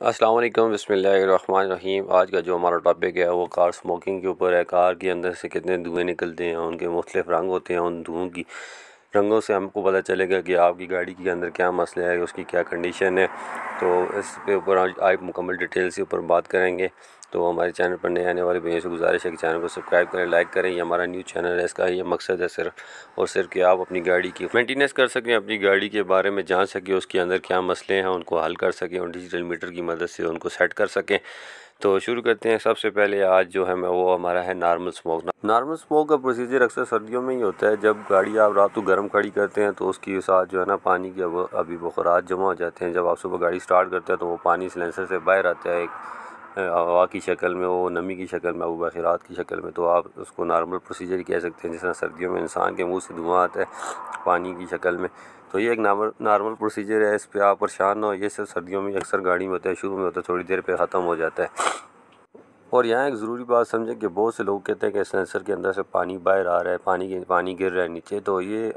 السلام علیکم، بسم اللہ الرحمن الرحیم۔ آج کا جو ہمارا ٹاپک ہے، وہ کار سموکنگ کے اوپر ہے۔ کار کے اندر سے کتنے دھوئیں نکلتے ہیں، ان کے مختلف رنگ ہوتے ہیں، ان دھوؤں کی رنگوں سے ہم کو پتہ چلے گا کہ آپ کی گاڑی کے اندر کیا مسئلہ ہے، اس کی کیا کنڈیشن ہے۔ تو اس کے اوپر آج آپ مکمل ڈیٹیل سے اوپر بات کریں گے۔ تو ہمارے چینل پر نئے آنے والے بھائیوں سے گزارش ہے کہ چینل کو سبسکرائب کریں، لائک کریں۔ یہ ہمارا نیو چینل ہے، اس کا یہ مقصد ہے صرف اور صرف کہ آپ اپنی گاڑی کی مینٹیننس کر سکیں، اپنی گاڑی کے بارے میں جان سکیں، اس کے اندر کیا مسئلے ہیں، ان کو حل کر سکیں، اور ڈیجیٹل میٹر کی مدد سے ان کو سیٹ کر سکیں۔ تو شروع کرتے ہیں۔ سب سے پہلے آج جو ہے میں وہ ہمارا ہے نارمل سموک۔ نارمل سموک کا پروسیجر اکثر سردیوں میں ہی ہوتا ہے۔ جب گاڑی آپ رات کو گرم کھڑی کرتے ہیں تو اس کی ساتھ جو ہے نا پانی کے ابھی بخارات جمع ہو جاتے ہیں۔ جب آپ صبح گاڑی سٹارٹ کرتے ہیں تو وہ پانی سلنسر سے باہر آتا ہے۔ ایک ہوا کی شکل میں، وہ نمی کی شکل میں بخیرات کی شکل میں، تو آپ اس کو نارمل پروسیجر ہی کہہ سکتے ہیں، جس طرح سردیوں میں انسان کے منہ سے دھواں آتا ہے پانی کی شکل میں۔ تو یہ ایک نارمل پروسیجر ہے، اس پہ آپ پریشان نہ ہو۔ یہ صرف سردیوں میں اکثر گاڑی میں ہوتا ہے، شروع میں ہوتا ہے، تھوڑی دیر پہ ختم ہو جاتا ہے۔ اور یہاں ایک ضروری بات سمجھیں کہ بہت سے لوگ کہتے ہیں کہ سینسر کے اندر سے پانی باہر آ رہا ہے، پانی کے، پانی گر رہا ہے نیچے۔ تو یہ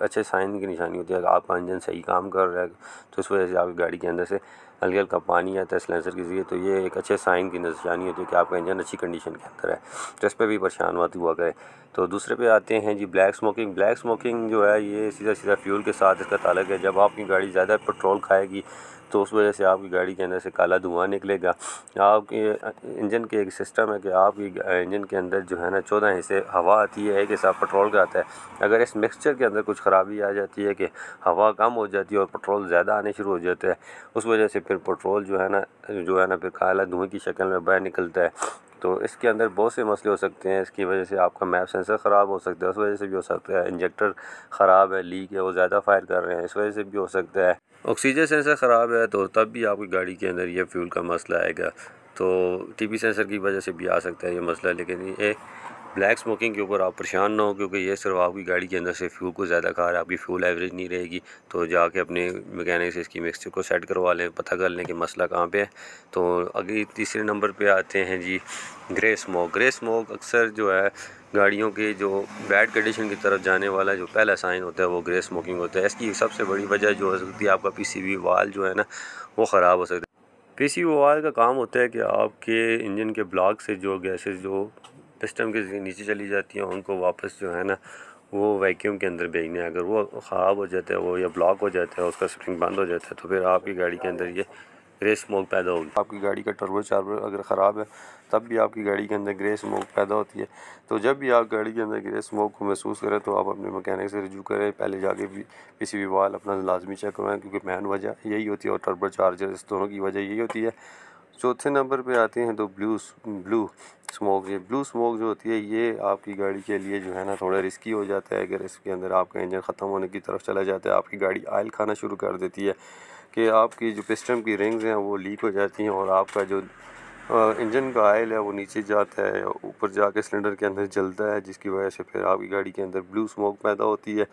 اچھے سائن کی نشانی ہوتی ہے۔ کہ آپ کا انجن صحیح کام کر رہا ہے تو اس وجہ سے آپ کی گاڑی کے اندر سے ہلکا ہلکا پانی آتا ہے سلینسر کے ذریعے تو یہ ایک اچھے سائن کی نشانی ہوتی ہے کہ آپ کا انجن اچھی کنڈیشن کے اندر ہے۔ تو اس پہ بھی پریشان ہوتی ہوا کرے تو دوسرے پہ آتے ہیں جی بلیک سموکنگ بلیک سموکنگ جو ہے یہ سیدھا سیدھا فیول کے ساتھ اس کا تعلق ہے۔ جب آپ کی گاڑی زیادہ پٹرول کھائے گی تو اس وجہ سے آپ کی گاڑی کے اندر سے کالا دھواں نکلے گا۔ آپ کے انجن کے ایک سسٹم ہے کہ آپ کی انجن کے اندر جو ہے نا چودہ حصے ہوا آتی ہے، ایک حصہ پٹرول کا آتا ہے۔ اگر اس مکسچر کے اندر کچھ خرابی آ جاتی ہے کہ ہوا کم ہو جاتی ہے اور پٹرول زیادہ آنے شروع ہو جاتے ہیں اس وجہ سے پھر پھر پٹرول جو ہے نا، جو ہے نا پھر کالا دھوئیں کی شکل میں باہر نکلتا ہے۔ تو اس کے اندر بہت سے مسئلے ہو سکتے ہیں۔ اس کی وجہ سے آپ کا میپ سینسر خراب ہو سکتا ہے۔ اس وجہ سے بھی ہو سکتا ہے۔ انجیکٹر خراب ہے لیک ہے، وہ زیادہ فائر کر رہے ہیں۔ اس وجہ سے بھی ہو سکتا ہے۔ آکسیجن سینسر خراب ہے تو تب بھی آپ کی گاڑی کے اندر یہ فیول کا مسئلہ آئے گا۔ تو ٹی پی سینسر کی وجہ سے بھی آ سکتا ہے یہ مسئلہ، لیکن یہ بلیک سموکنگ کے اوپر آپ پریشان نہ ہو کیونکہ یہ صرف آپ کی گاڑی کے اندر سے فیول کو زیادہ کھا رہا ہے، آپ کی فیول ایوریج نہیں رہے گی۔ تو جا کے اپنے مکینک سے اس کی مکسچر کو سیٹ کروا لیں، پتہ کر لیں کہ مسئلہ کہاں پہ ہے۔ تو اگلی تیسرے نمبر پہ آتے ہیں جی گرے سموک گرے سموک اکثر جو ہے گاڑیوں کے جو بیڈ کنڈیشن کی طرف جانے والا جو پہلا سائن ہوتا ہے وہ گرے سموکنگ ہوتا ہے۔ اس کی سب سے بڑی وجہ جو ہو سکتی ہے، آپ کا پی سی وی وال جو ہے نا، وہ خراب ہو سکتا ہے۔ پی سی وی وال کا کام ہوتا ہے کہ آپ کے انجن کے بلاک سے جو گیسز جو پسٹم کے نیچے چلی جاتی ہیں، ان کو واپس جو ہے نا وہ ویکیوم کے اندر بھیجنے اگر وہ خراب ہو جاتا ہے، وہ یا بلاک ہو جاتا ہے، اس کا سپرنگ بند ہو جاتا ہے، تو پھر آپ کی گاڑی کے اندر یہ گرے سموک پیدا ہوگی۔ آپ کی گاڑی کا ٹربو چاربر اگر خراب ہے، تب بھی آپ کی گاڑی کے اندر گرے سموک پیدا ہوتی ہے۔ تو جب بھی آپ گاڑی کے اندر گرے سموک کو محسوس کریں، تو آپ اپنے مکینک سے رجوع کریں۔ پہلے جا کے بھی پی سی وی وال اپنا لازمی چیک کروائیں، کیونکہ مین وجہ یہی ہوتی ہے اور ٹربو چارجر اس دونوں کی وجہ یہی ہوتی ہے۔ چوتھے نمبر پہ آتے ہیں تو بلو بلو سموک، یہ بلو سموک جو ہوتی ہے، یہ آپ کی گاڑی کے لیے جو ہے نا تھوڑا رسکی ہو جاتا ہے۔ اگر اس کے اندر آپ کا انجن ختم ہونے کی طرف چلا جاتا ہے، آپ کی گاڑی آئل کھانا شروع کر دیتی ہے کہ آپ کی جو پسٹم کی رنگز ہیں، وہ لیک ہو جاتی ہیں اور آپ کا جو انجن کا آئل ہے، وہ نیچے جاتا ہے، اوپر جا کے سلنڈر کے اندر جلتا ہے، جس کی وجہ سے پھر آپ کی گاڑی کے اندر بلو سموک پیدا ہوتی ہے۔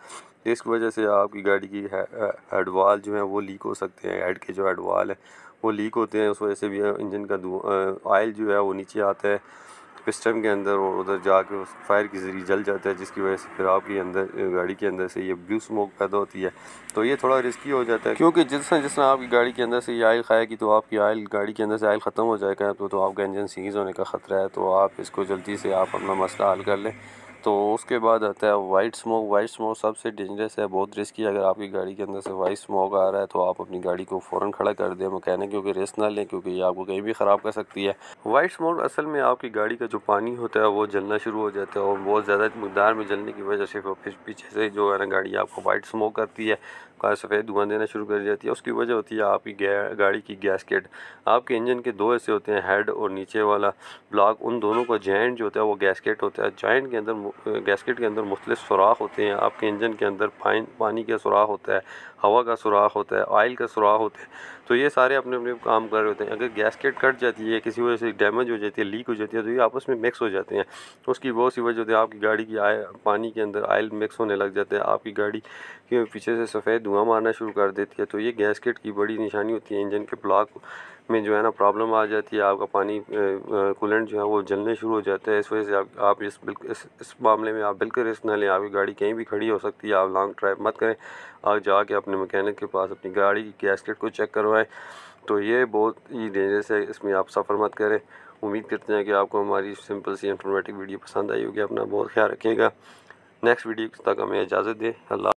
جس کی وجہ سے آپ کی گاڑی کی ہیڈ وال جو ہیں، وہ لیک ہو سکتے ہیں۔ ہیڈ کے جو ہیڈ وال ہیں وہ لیک ہوتے ہیں، اس وجہ سے بھی انجن کا آئل جو ہے وہ نیچے آتا ہے۔ پسٹم کے اندر اور ادھر جا کے اس فائر کے ذریعے جل جاتا ہے، جس کی وجہ سے پھر آپ کی اندر، گاڑی کے اندر سے یہ بلیو سموک پیدا ہوتی ہے۔ تو یہ تھوڑا رسکی ہو جاتا ہے، کیونکہ جس طرح جس طرح آپ کی گاڑی کے اندر سے یہ آئل کھائے گی تو آپ کی آئل، گاڑی کے اندر سے آئل ختم ہو جائے گا تو تو آپ کا انجن سیز ہونے کا خطرہ ہے۔ تو آپ اس کو جلدی سے آپ اپنا مسئلہ حل کر لیں۔ تو اس کے بعد آتا ہے وائٹ سموک وائٹ سموک سب سے ڈینجرس ہے، بہت رسکی اگر آپ کی گاڑی کے اندر سے وائٹ سموک آ رہا ہے تو آپ اپنی گاڑی کو فوراً کھڑا کر دیں۔ مکینک، کیونکہ ریس نہ لیں، کیونکہ یہ آپ کو کہیں بھی خراب کر سکتی ہے۔ وائٹ سموک اصل میں آپ کی گاڑی کا جو پانی ہوتا ہے، وہ جلنا شروع ہو جاتا ہے اور بہت زیادہ مقدار میں جلنے کی وجہ سے پیچھے سے جو ہے نا گاڑی آپ کو وائٹ سموک کرتی ہے۔ سفید دھواں دینا شروع کر جاتی ہے۔ اس کی وجہ ہوتی ہے آپ کی گاڑی کی گیسکٹ۔ آپ کے انجن کے دو حصے ہوتے ہیں، ہیڈ اور نیچے والا بلاک۔ ان دونوں کا جوائنٹ جو ہوتا ہے وہ گیسکٹ ہوتا ہے۔ جوائنٹ کے اندر گیسکٹ کے اندر مختلف سوراخ ہوتے ہیں۔ آپ کے انجن کے اندر پانی کا سوراخ ہوتا ہے، ہوا کا سوراخ ہوتا ہے، آئل کا سوراخ ہوتا ہے۔ تو یہ سارے اپنے اپنے کام کر رہے ہوتے ہیں۔ اگر گیسکٹ کٹ جاتی ہے، کسی وجہ سے ڈیمیج ہو جاتی ہے لیک ہو جاتی ہے، تو یہ آپس میں مکس ہو جاتے ہیں۔ اس کی بہت سی وجہ ہوتی ہے۔ آپ کی گاڑی کی پانی کے اندر آئل مکس ہونے لگ جاتے ہیں۔ آپ کی گاڑی کے پیچھے سے سفید دھواں مارنا شروع کر دیتی ہے۔ تو یہ گیسکٹ کی بڑی نشانی ہوتی ہے۔ انجن کے بلاک میں جو ہے نا پرابلم آ جاتی ہے، آپ کا پانی کولنٹ جو ہے وہ جلنے شروع ہو جاتا ہے، اس وجہ سے آپ آپ اس اس اس معاملے میں آپ بالکل رسک نہ لیں۔ آپ کی گاڑی کہیں بھی کھڑی ہو سکتی ہے، آپ لانگ ڈرائیو مت کریں۔ آپ جا کے اپنے مکینک کے پاس اپنی گاڑی کی گیس کٹ کو چیک کروائیں۔ تو یہ بہت ہی ڈینجرس ہے، اس میں آپ سفر مت کریں۔ امید کرتے ہیں کہ آپ کو ہماری سمپل سی انفارمیٹک ویڈیو پسند آئی ہوگی۔ اپنا بہت خیال رکھیے گا۔ نیکسٹ ویڈیو تک ہمیں اجازت دے اللہ